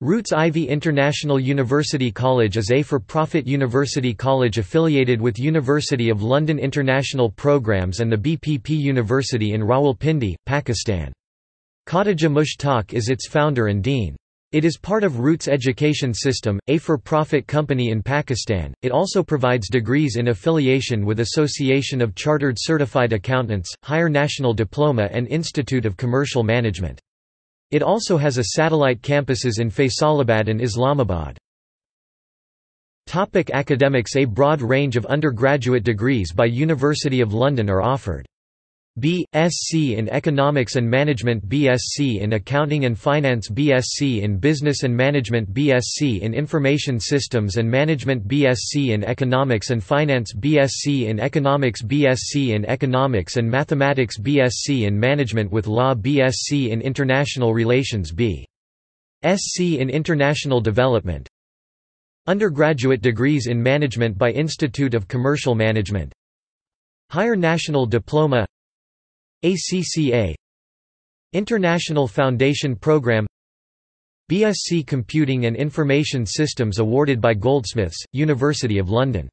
Roots Ivy International University College is a for-profit university college affiliated with University of London International Programs and the BPP University in Rawalpindi, Pakistan. Khadija Mushtaq is its founder and dean. It is part of Roots Education System, a for-profit company in Pakistan. It also provides degrees in affiliation with Association of Chartered Certified Accountants, Higher National Diploma and Institute of Commercial Management. It also has a satellite campuses in Faisalabad and Islamabad. Topic academics A broad range of undergraduate degrees by University of London are offered. B.Sc in Economics and Management BSc in Accounting and Finance BSc in Business and Management BSc in Information Systems and Management BSc in Economics and Finance BSc in Economics BSc in Economics and Mathematics BSc in Management with Law BSc in International Relations B.Sc in International Development Undergraduate degrees in Management by Institute of Commercial Management Higher National Diploma ACCA International Foundation Program BSc Computing and Information Systems awarded by Goldsmiths, University of London